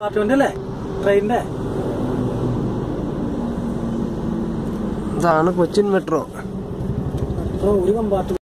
Compartment അല്ലേ ട്രെയിനിന്റെ? ഇതാണ് കൊച്ചിൻ മെട്രോ ഒരു കമ്പാർട്ട്മെന്റ്.